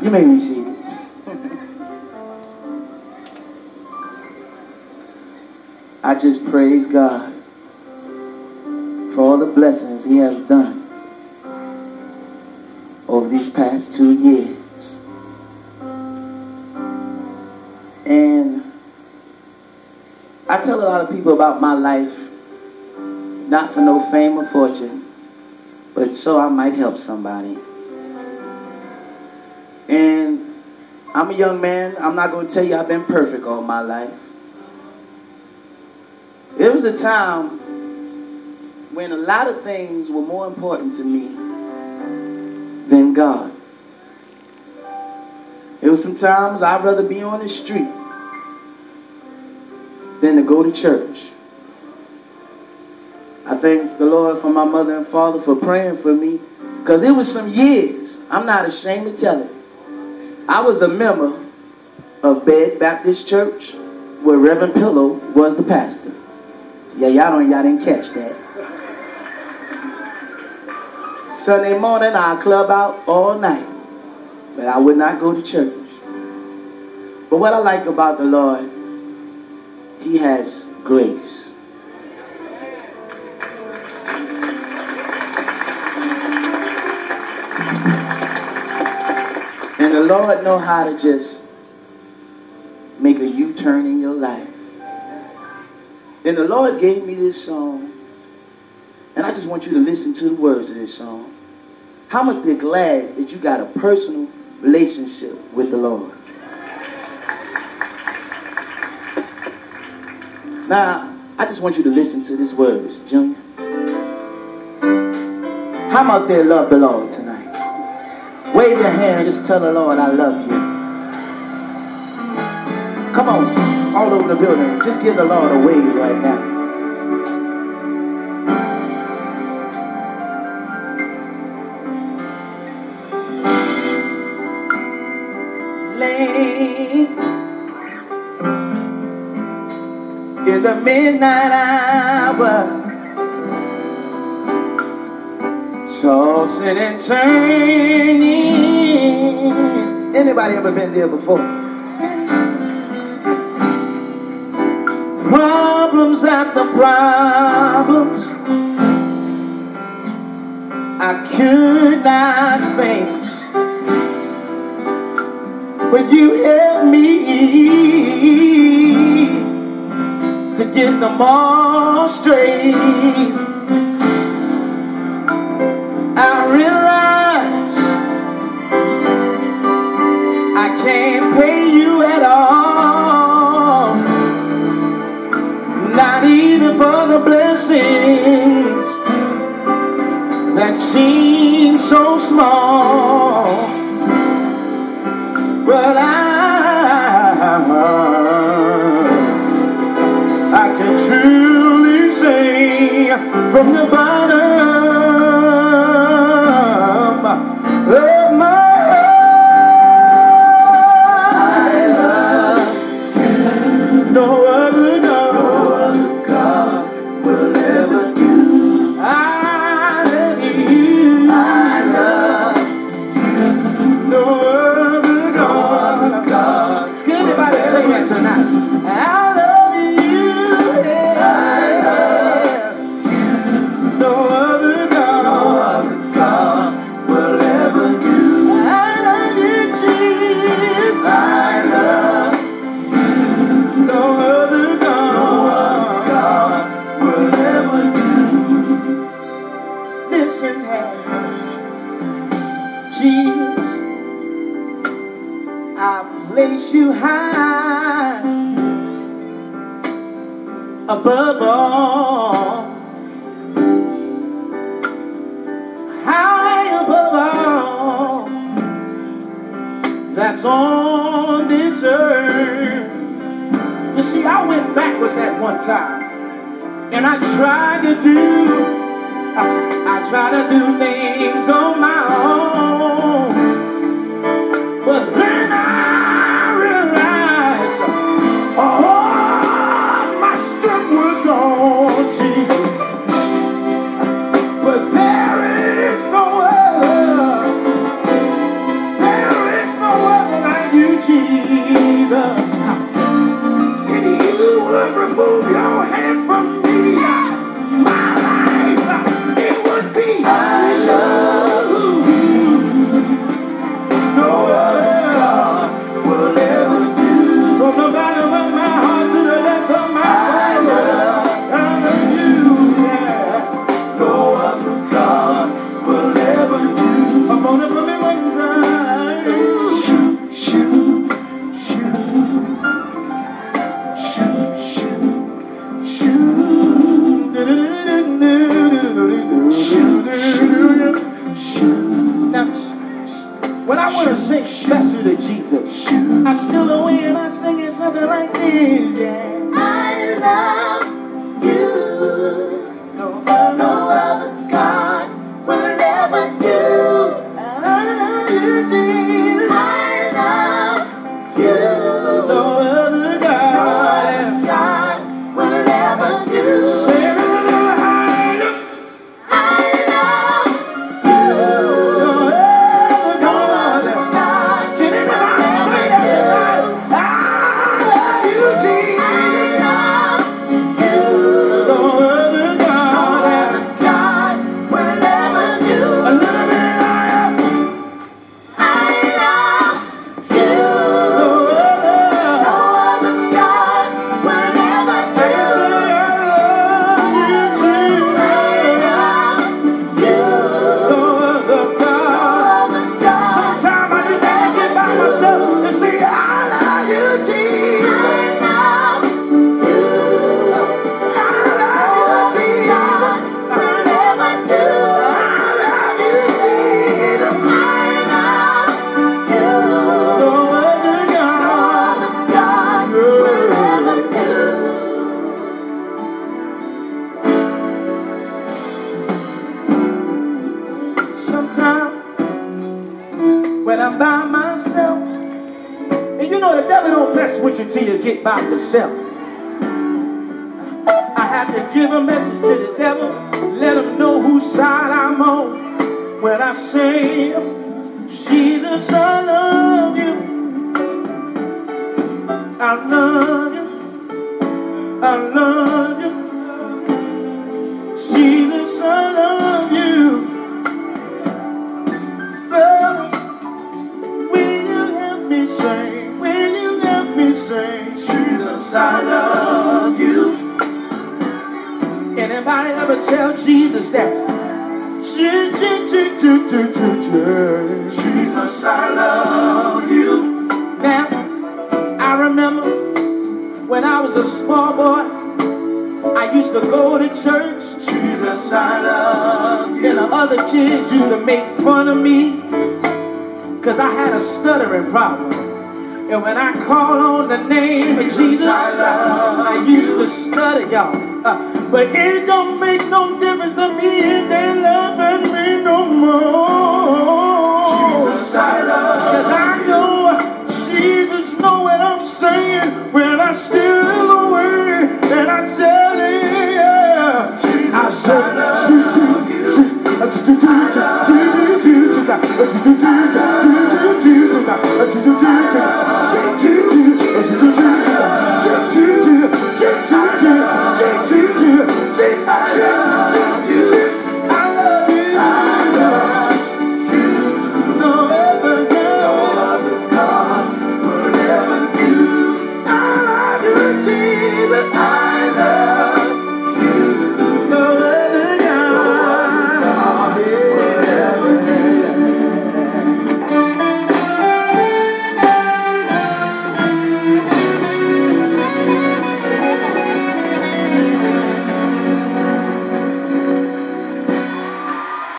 You may be seated. I just praise God for all the blessings He has done over these past two years. And I tell a lot of people about my life, not for no fame or fortune, but so I might help somebody. And I'm a young man. I'm not going to tell you I've been perfect all my life. There was a time when a lot of things were more important to me than God. There was some times I'd rather be on the street than to go to church. I thank the Lord for my mother and father for praying for me because it was some years. I'm not ashamed to tell it. I was a member of Bed Baptist Church where Reverend Pillow was the pastor. Yeah, y'all don't, y'all didn't catch that. Sunday morning, I club out all night, but I would not go to church. But what I like about the Lord, He has grace. The Lord know how to just make a U-turn in your life. And the Lord gave me this song. And I just want you to listen to the words of this song. How much they're glad that you got a personal relationship with the Lord. Now, I just want you to listen to these words, Junior. How about they love the Lord? Wave your hand and just tell the Lord, I love you. Come on, all over the building. Just give the Lord a wave right now. In the midnight hour, tossing and turning. Anybody ever been there before? Problems after problems I could not face. But you helped me to get them all straight. Say place you high above all, high above all that's on this earth. You see, I went backwards at one time, and I tried to do, I, I tried to do things on to sing special to Jesus, I still away and I sing it something like this, yeah. You by yourself. I have to give a message to the devil, let him know whose side I'm on. When I say, Jesus, I love you. I love you. I love you. Jesus, I love you. Now, I remember when I was a small boy, I used to go to church. Jesus, I love you. And the other kids used to make fun of me because I had a stuttering problem. And when I called on the name of Jesus, I used to stutter, y'all. Uh, but it don't make no difference to me if they loving me no more. I love